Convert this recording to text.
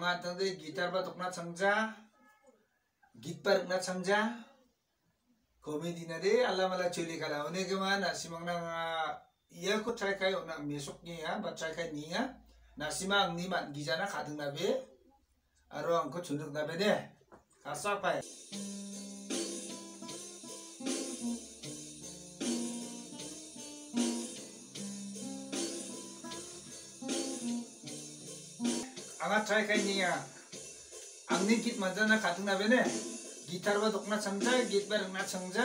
Ba tokna changja git par na changja komedi na de ala mala chuli kala. One ke ma na simang na nga iya ko try kai na mesok ni ya ba try kai ni ya na simang ni man gijana khadung na be aro ang ko chunduk na be de kasa kai ni ya angni git majana khadung na be ne gitar ba dokna changja git ba rangna changja